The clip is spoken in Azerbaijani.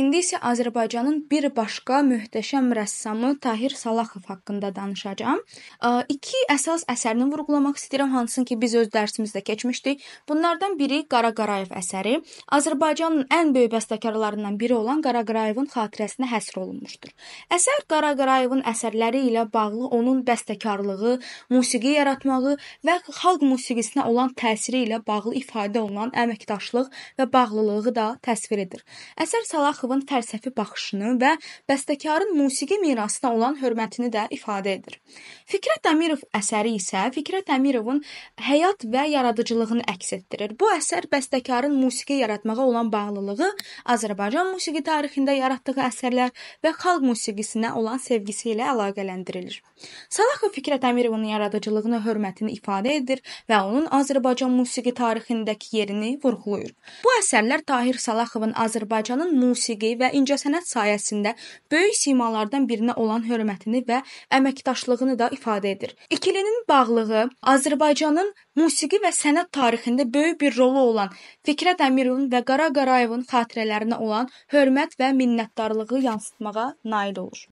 İndi isə Azərbaycanın bir başqa möhtəşəm rəssamı Tahir Salaxov haqqında danışacağam. İki əsas əsərini vurğulamaq istəyirəm, hansını ki biz öz dərsimizdə keçmişdik. Bunlardan biri Qara Qarayev əsəri. Azərbaycanın ən böyük bəstəkarlarından biri olan Qara Qarayevin xatirəsinə həsr olunmuşdur. Əsər Qara Qarayevin əsərləri ilə bağlı onun bəstəkarlığı, musiqi yaratmağı və xalq musiqisinə olan təsiri ilə bağlı ifadə olunan əməkdaşlıq və bağlılığı da təsvir edir. Əsər Salaxov Rəsulovun fəlsəfi baxışını və bəstəkarın musiqi mirasına olan hörmətini də ifadə edir. Fikrət Əmirov əsəri isə Fikrət Əmirovun həyat və yaradıcılığını əks etdirir. Bu əsər bəstəkarın musiqi yaratmağa olan bağlılığı, Azərbaycan musiqi tarixində yaratdığı əsərlər və xalq musiqisinə olan sevgisi ilə əlaqələndirilir. Salaxov Fikrət Əmirovun yaradıcılığına hörmətini ifadə edir və onun Azərbaycan musiqi tarixindəki yerini vurğulayır. Bu əsərlər Tahir Salaxovun Azərbaycanın musiqi musiqi və incəsənət sayəsində böyük simalardan birinə olan hörmətini və əməkdaşlığını da ifadə edir. İkilinin bağlılığı Azərbaycanın musiqi və sənət tarixində böyük bir rolu olan Fikrət Əmirovun və Qara Qarayevin xatirələrinə olan hörmət və minnətdarlığı yansıtmağa nail olur.